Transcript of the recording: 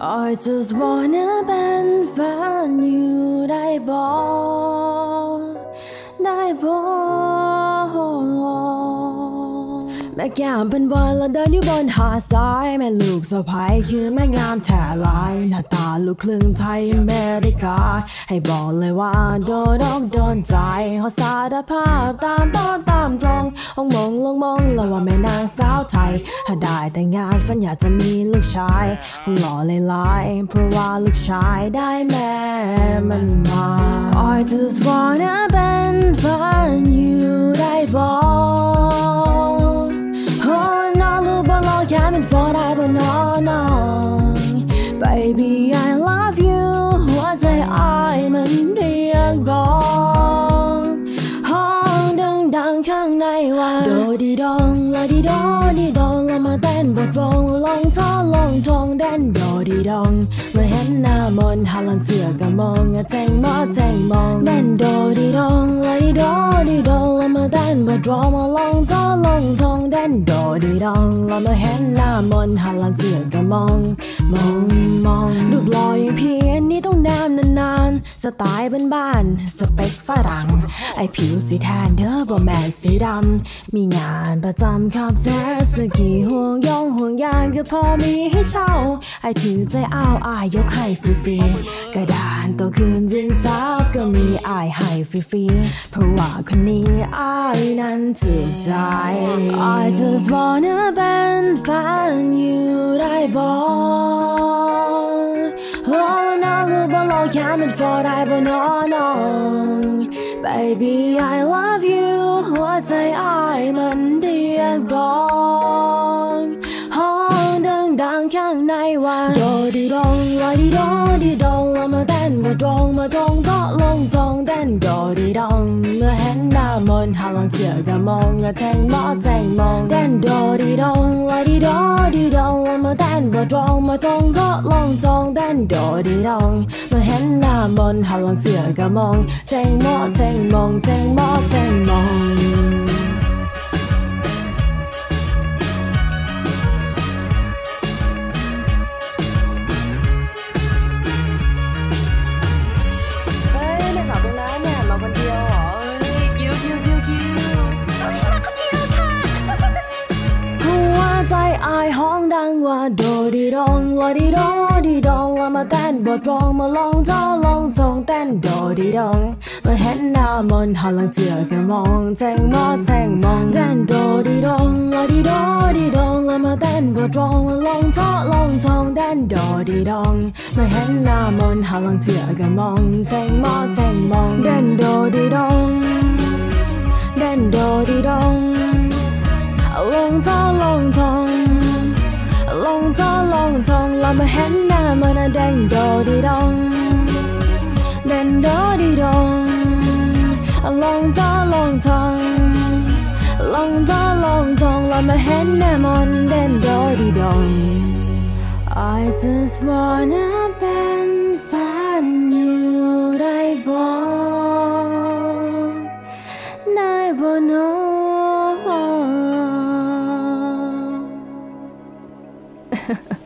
I just wanna เป็นแฟนอยู่ได้บอกได้บอก แม่แก้มเป็นบอลแล้วเดินอยู่บนหาดทราย แม่ลูกสะพ้ายคือแม่งามแท้ลาย หน้าตาลูกครึ่งไทยอเมริกา ให้บอกเลยว่าโดนอกโดนใจเขาสารภาพตามต้นตามตรงองมองลงมองแล้วว่าแม่นางสาวไทย ถ้าได้แต่งงานฝันอยากจะมีลูกชายคงหล่อเลยลายๆเพราะว่าลูกชายได้แม่มันมา I just wanna เป็นแฟนอยู่ได้บอก แค่เป็น for ได้บ่น้องน้อง Baby I love you หัวใจอ้ายมันเรียกบองห้องดังๆข้าง ทรงลองท้องแดนโดดีดอง เมื่อเห็นหน้ามนหันหลังเสือก็มองอะแจงมอแจงมองแดนโดดีดองละดีดอดีดองล้วมาเต้นบทรงมาลองท้อลองทองแดนโดดีดองแล้วมาเห็นหน้ามนหันหลังเสือก็มอง มองมองรูปลอย่างพี่อันนี้ต้องนานนานๆสไตล์บ้านๆสเปคฝรั่งไอผิวสีแทนเด้อบ่แมนสีดำมีงานประจำขับแจ๊สสกีห่วงยองห่วงยางก็พอมีให้เช่าไอถือใจอ้าวอายยกให้ฟรีๆกระดานตัวคืนยิงซับก็มีอายให้ฟรีๆเพราะว่าคนนี้อายนั้นถูกใจ I just wanna เป็นแฟนอยู่ได้บอกโอ้น้องรู้บ่ลองแค่เป็น for ได้บ่น้อน้อง Baby I love you หัวใจอายมันเรียกร้องือก็มองอะแทงหมอแทงมองแดนโดดีดองลาดีดอดีดองมาแดนมาตรงมาตรงก็ลองตรงแดนโดดีดองมาเห็นหน้ามนต์หาลังเสือก็มองแทงหมอแทงมองแทงหมอแทงมอง ดังว่าโดดีดองลอดีดองดีดองล้วมาเต้นบทร้องมาลองจ้อลองทรงเต้นโดดีดองมาเห็นหน้ามนหันหลังเจือกันมองแทงมอแทงมองเต้นโดดีดองลอดีดอดีดองล้วมาเต้นบทร้องมาลองจ้อลองทรงเต้นโดดีดองมาเห็นหน้ามนหันหลังเจือกันมองแทงมอแทงมองเต้นโดดีดองเต้นโดดีดองลองท้อลองลงท้อง mama henna mana dang do di dong dang do di dong long da long dong long da long dong lama henna mon dang do di dong I just wanna bend fan you dai bong nai bono Ha ha.